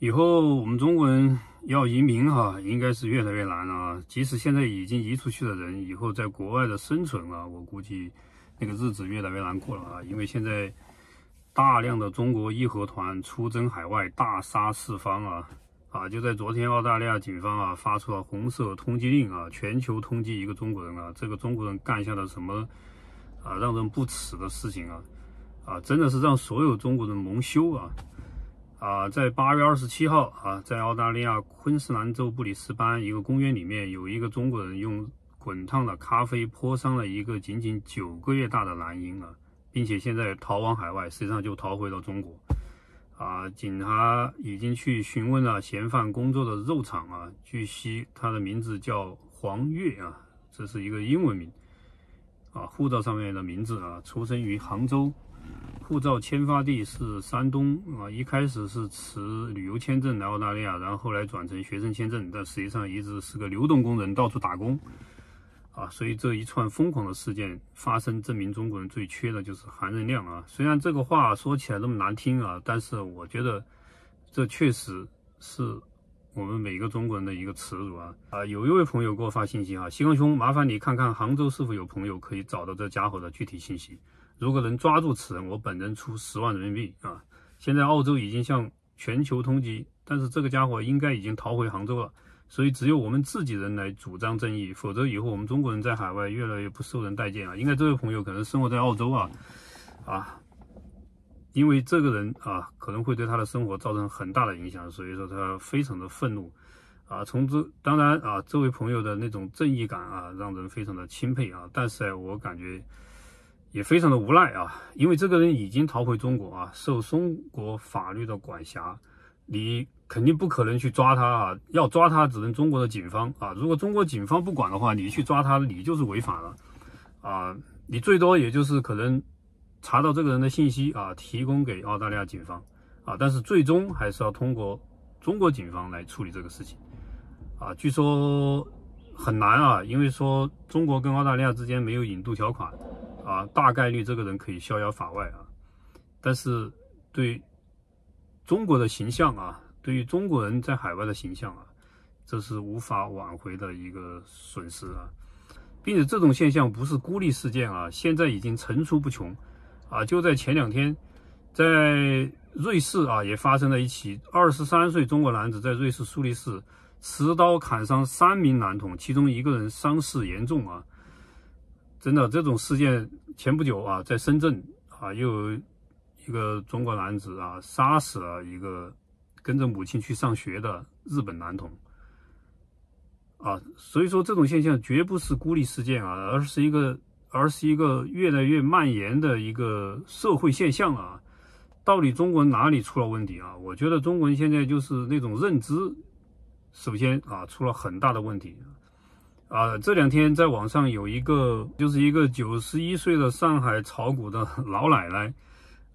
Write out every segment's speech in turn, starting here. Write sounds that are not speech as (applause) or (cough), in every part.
以后我们中国人要移民哈，应该是越来越难了。啊即使现在已经移出去的人，以后在国外的生存啊，我估计那个日子越来越难过了啊。因为现在大量的中国义和团出征海外，大杀四方啊啊！就在昨天，澳大利亚警方啊发出了红色通缉令啊，全球通缉一个中国人啊。这个中国人干下了什么啊让人不齿的事情啊啊！真的是让所有中国人蒙羞啊！啊，在八月二十七号啊，在澳大利亚昆士兰州布里斯班一个公园里面，有一个中国人用滚烫的咖啡泼伤了一个仅仅九个月大的男婴啊，并且现在逃往海外，实际上就逃回了中国。啊，警察已经去询问了嫌犯工作的肉厂啊，据悉他的名字叫黄月啊，这是一个英文名啊，护照上面的名字啊，出生于杭州。护照签发地是山东啊，一开始是持旅游签证来澳大利亚，然后后来转成学生签证，但实际上一直是个流动工人，到处打工啊。所以这一串疯狂的事件发生，证明中国人最缺的就是含金量啊。虽然这个话说起来那么难听啊，但是我觉得这确实是我们每个中国人的一个耻辱啊啊！有一位朋友给我发信息啊，西光兄，麻烦你看看杭州是否有朋友可以找到这家伙的具体信息。如果能抓住此人，我本人出十万人民币啊！现在澳洲已经向全球通缉，但是这个家伙应该已经逃回杭州了，所以只有我们自己人来主张正义，否则以后我们中国人在海外越来越不受人待见啊！应该这位朋友可能生活在澳洲啊啊，因为这个人啊可能会对他的生活造成很大的影响，所以说他非常的愤怒啊！从这当然啊，这位朋友的那种正义感啊，让人非常的钦佩啊！但是哎我感觉。也非常的无奈啊，因为这个人已经逃回中国啊，受中国法律的管辖，你肯定不可能去抓他啊，要抓他只能中国的警方啊，如果中国警方不管的话，你去抓他，你就是违法了啊，你最多也就是可能查到这个人的信息啊，提供给澳大利亚警方啊，但是最终还是要通过中国警方来处理这个事情啊，据说很难啊，因为说中国跟澳大利亚之间没有引渡条款。啊，大概率这个人可以逍遥法外啊，但是对中国的形象啊，对于中国人在海外的形象啊，这是无法挽回的一个损失啊，并且这种现象不是孤立事件啊，现在已经层出不穷啊，就在前两天，在瑞士啊，也发生了一起二十三岁中国男子在瑞士苏黎世持刀砍伤三名男童，其中一个人伤势严重啊。真的，这种事件前不久啊，在深圳啊，又有一个中国男子啊，杀死了一个跟着母亲去上学的日本男童啊，所以说这种现象绝不是孤立事件啊，而是一个，而是一个越来越蔓延的一个社会现象啊。到底中国哪里出了问题啊？我觉得中国人现在就是那种认知，首先啊，出了很大的问题。啊，这两天在网上有一个，就是一个九十一岁的上海炒股的 (laughs) 老奶奶，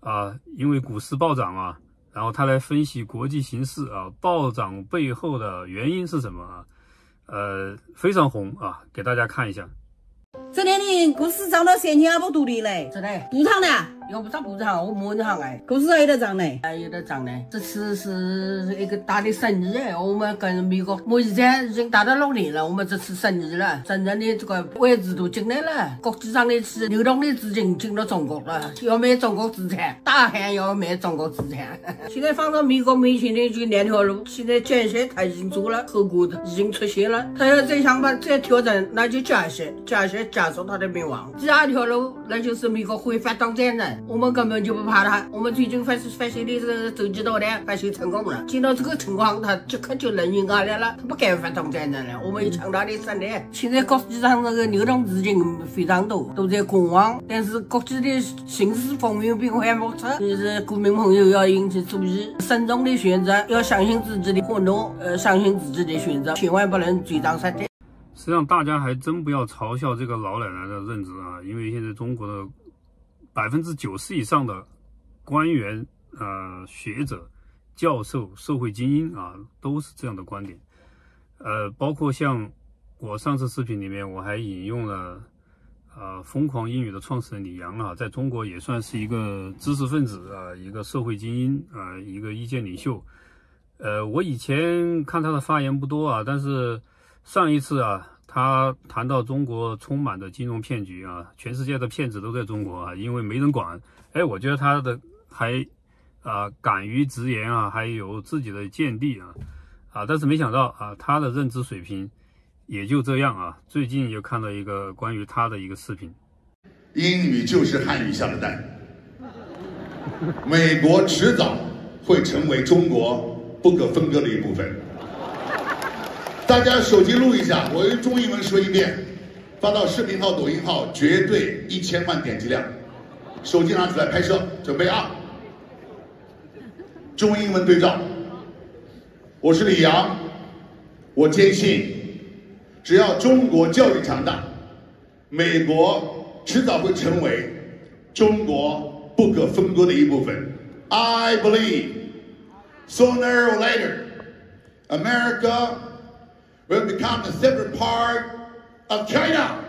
啊，因为股市暴涨啊，然后她来分析国际形势啊，暴涨背后的原因是什么啊？呃，非常红啊，给大家看一下。这两天股市涨到三千二百多点嘞，真的，不涨的。又不咋不涨，我摸着行哎，股市还有点涨呢，还有点涨呢。这次是一个大的生日哎，我们跟美国贸易战已经打了六年了，我们这次生日了，真正的这个外资都进来了，国际上的是流动的资金进到中国了，要买中国资产，大喊要买中国资产。(laughs) 现在放到美国面前的就两条路，现在减息他已经做了，后果已经出现了，他要再想把再调整，那就加息，加息加速他的灭亡。第二条路，那就是美国会发动战争。我们根本就不怕他。我们最近发发现的是洲际导弹发射成功了。见到这个情况，他即刻就冷静下来了，他不敢发动战争了。我们有强大的实力。现在国际上那个流动资金非常多，都在观望。但是国际的形势风云变幻莫测，就是股民朋友要引起注意，慎重的选择，要相信自己的判断，呃，相信自己的选择，千万不能追涨杀跌。实际上，大家还真不要嘲笑这个老奶奶的认知啊，因为现在中国的。百分之九十以上的官员、呃学者、教授、社会精英啊，都是这样的观点。呃，包括像我上次视频里面，我还引用了啊，疯狂英语的创始人李阳啊，在中国也算是一个知识分子啊，一个社会精英啊，一个意见领袖呃，我以前看他的发言不多啊，但是上一次啊，他谈到中国充满的金融骗局啊，全世界的骗子都在中国啊，因为没人管。哎，我觉得他的还啊敢于直言啊，还有自己的见地啊啊，但是没想到啊，他的认知水平也就这样啊。最近又看到一个关于他的一个视频，英语就是汉语下的蛋，美国迟早会成为中国。不可分割的一部分。大家手机录一下，我用中英文说一遍，发到视频号、抖音号，绝对一千万点击量。手机拿出来拍摄，准备啊！中英文对照。我是李阳，我坚信，只要中国教育强大，美国迟早会成为中国不可分割的一部分。I believe. Sooner or later, America will become a separate part of China.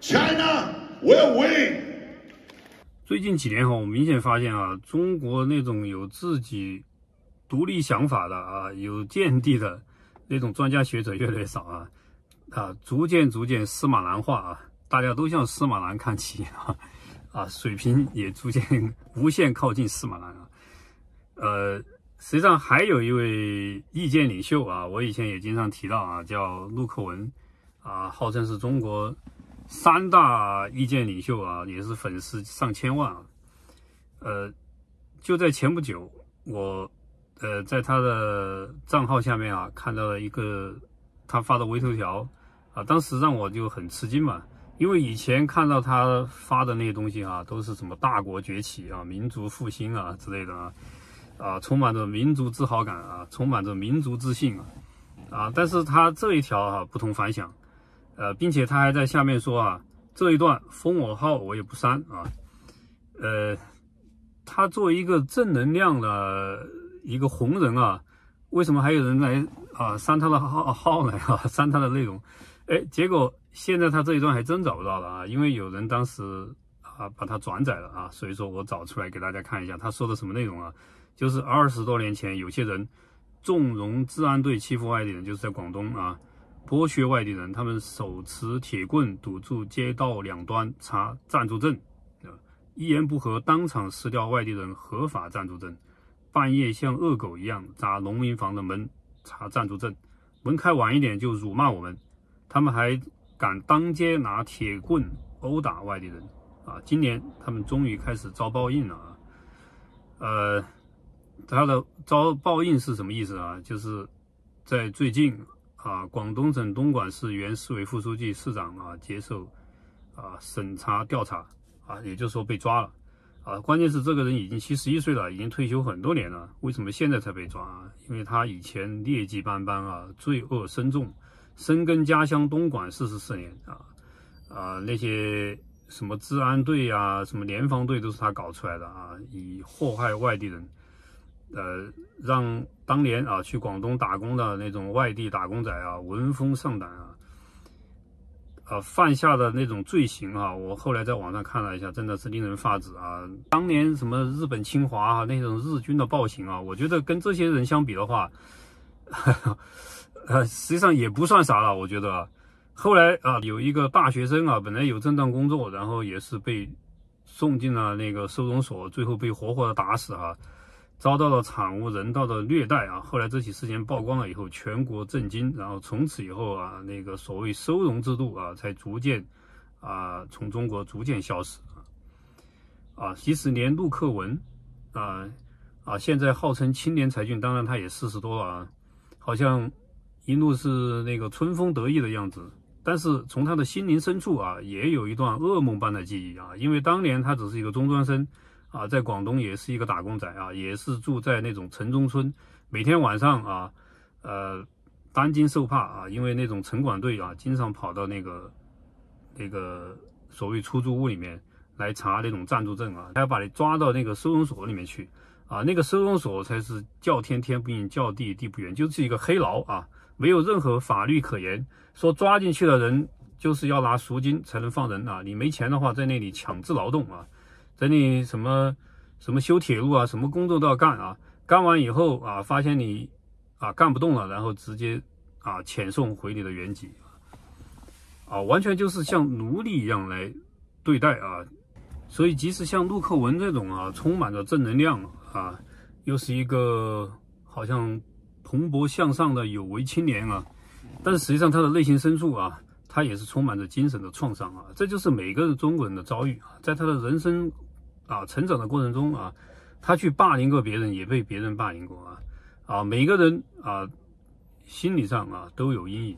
China will win. 最近几年哈，我明显发现啊，中国那种有自己独立想法的啊，有见地的那种专家学者越来越少啊，啊，逐渐逐渐司马南化啊，大家都向司马南看齐啊，啊，水平也逐渐无限靠近司马南啊，呃。实际上还有一位意见领袖啊，我以前也经常提到啊，叫陆克文啊，号称是中国三大意见领袖啊，也是粉丝上千万啊。呃，就在前不久，我呃在他的账号下面啊看到了一个他发的微头条啊，当时让我就很吃惊嘛，因为以前看到他发的那些东西啊，都是什么大国崛起啊、民族复兴啊之类的啊。啊，充满着民族自豪感啊，充满着民族自信啊，啊！但是他这一条啊不同凡响，呃，并且他还在下面说啊，这一段封我号我也不删啊，呃，他作为一个正能量的一个红人啊，为什么还有人来啊删他的号号呢？(laughs) 啊，删他的内容？哎，结果现在他这一段还真找不到了啊，因为有人当时啊把它转载了啊，所以说我找出来给大家看一下，他说的什么内容啊？就是二十多年前，有些人纵容治安队欺负外地人，就是在广东啊，剥削外地人。他们手持铁棍堵住街道两端查暂住证，一言不合当场撕掉外地人合法暂住证。半夜像恶狗一样砸农民房的门查暂住证，门开晚一点就辱骂我们。他们还敢当街拿铁棍殴打外地人，啊，今年他们终于开始遭报应了啊，呃。他的遭报应是什么意思啊？就是在最近啊，广东省东莞市原市委副书记、市长啊接受啊审查调查啊，也就是说被抓了啊。关键是这个人已经七十一岁了，已经退休很多年了，为什么现在才被抓？啊？因为他以前劣迹斑斑啊，罪恶深重，深耕家乡东莞四十四年啊啊，那些什么治安队呀、什么联防队都是他搞出来的啊，以祸害外地人。呃，让当年啊去广东打工的那种外地打工仔啊闻风丧胆啊，啊犯下的那种罪行啊，我后来在网上看了一下，真的是令人发指啊！当年什么日本侵华啊那种日军的暴行啊，我觉得跟这些人相比的话，(laughs) 呃，实际上也不算啥了。我觉得后来啊，有一个大学生啊，本来有正当工作，然后也是被送进了那个收容所，最后被活活的打死啊。遭到了惨无人道的虐待啊！后来这起事件曝光了以后，全国震惊，然后从此以后啊，那个所谓收容制度啊，才逐渐啊从中国逐渐消失啊啊！即使连陆克文啊啊，现在号称青年才俊，当然他也四十多了啊，好像一路是那个春风得意的样子，但是从他的心灵深处啊，也有一段噩梦般的记忆啊，因为当年他只是一个中专生。啊，在广东也是一个打工仔啊，也是住在那种城中村，每天晚上啊，呃，担惊受怕啊，因为那种城管队啊，经常跑到那个那个所谓出租屋里面来查那种暂住证啊，还要把你抓到那个收容所里面去啊，那个收容所才是叫天天不应，叫地地不圆，就是一个黑牢啊，没有任何法律可言，说抓进去的人就是要拿赎金才能放人啊，你没钱的话，在那里强制劳动啊。在那里什么什么修铁路啊，什么工作都要干啊，干完以后啊，发现你啊干不动了，然后直接啊遣送回你的原籍啊，完全就是像奴隶一样来对待啊。所以，即使像陆克文这种啊，充满着正能量啊，又是一个好像蓬勃向上的有为青年啊，但是实际上他的内心深处啊，他也是充满着精神的创伤啊。这就是每个中国人的遭遇啊，在他的人生啊成长的过程中啊，他去霸凌过别人，也被别人霸凌过啊啊，每个人啊心理上啊都有阴影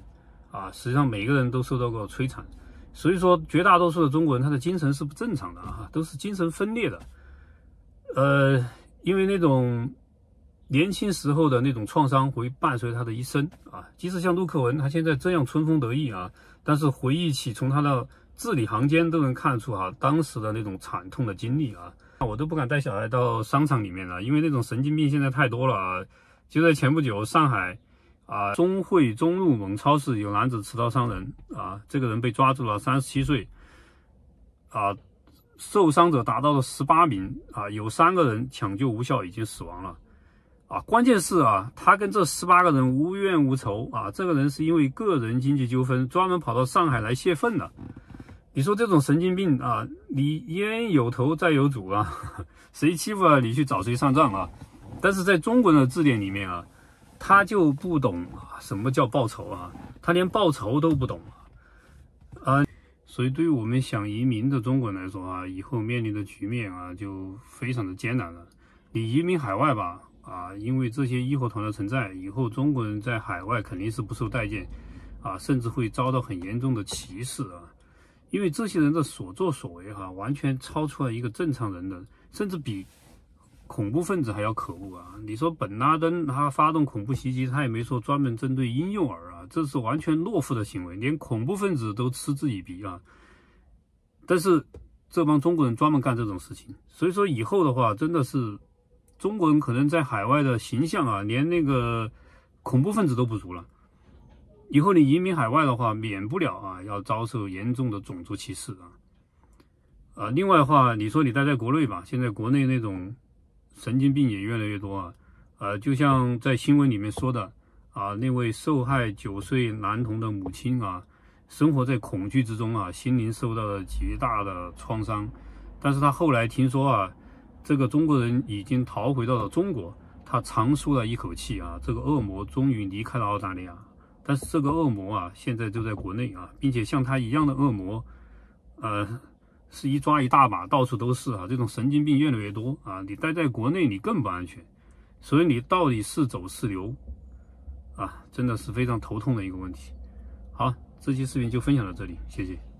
啊，实际上每个人都受到过摧残。所以说，绝大多数的中国人，他的精神是不正常的啊，都是精神分裂的。呃，因为那种年轻时候的那种创伤会伴随他的一生啊。即使像陆克文，他现在这样春风得意啊，但是回忆起从他的字里行间都能看出啊，当时的那种惨痛的经历啊，我都不敢带小孩到商场里面了，因为那种神经病现在太多了啊。就在前不久，上海。啊，中汇中路某超市有男子持刀伤人啊，这个人被抓住了，三十七岁，啊，受伤者达到了十八名啊，有三个人抢救无效，已经死亡了，啊，关键是啊，他跟这十八个人无冤无仇啊，这个人是因为个人经济纠纷专门跑到上海来泄愤的，你说这种神经病啊，你冤有头债有主啊，谁欺负了你去找谁算账啊，但是在中国人的字典里面啊。他就不懂什么叫报仇啊，他连报仇都不懂啊啊，所以对于我们想移民的中国人来说啊，以后面临的局面啊就非常的艰难了。你移民海外吧，啊，因为这些义和团的存在，以后中国人在海外肯定是不受待见啊，甚至会遭到很严重的歧视啊，因为这些人的所作所为哈，完全超出了一个正常人的，甚至比。恐怖分子还要可恶啊！你说本拉登他发动恐怖袭击，他也没说专门针对婴幼儿啊，这是完全懦夫的行为，连恐怖分子都嗤之以鼻啊。但是这帮中国人专门干这种事情，所以说以后的话，真的是中国人可能在海外的形象啊，连那个恐怖分子都不如了。以后你移民海外的话，免不了啊要遭受严重的种族歧视啊。啊，另外的话，你说你待在国内吧，现在国内那种。神经病也越来越多啊，呃，就像在新闻里面说的啊，那位受害九岁男童的母亲啊，生活在恐惧之中啊，心灵受到了极大的创伤。但是他后来听说啊，这个中国人已经逃回到了中国，他长舒了一口气啊，这个恶魔终于离开了澳大利亚。但是这个恶魔啊，现在就在国内啊，并且像他一样的恶魔，呃。是一抓一大把，到处都是啊！这种神经病越来越多啊！你待在国内，你更不安全，所以你到底是走是留啊？真的是非常头痛的一个问题。好，这期视频就分享到这里，谢谢。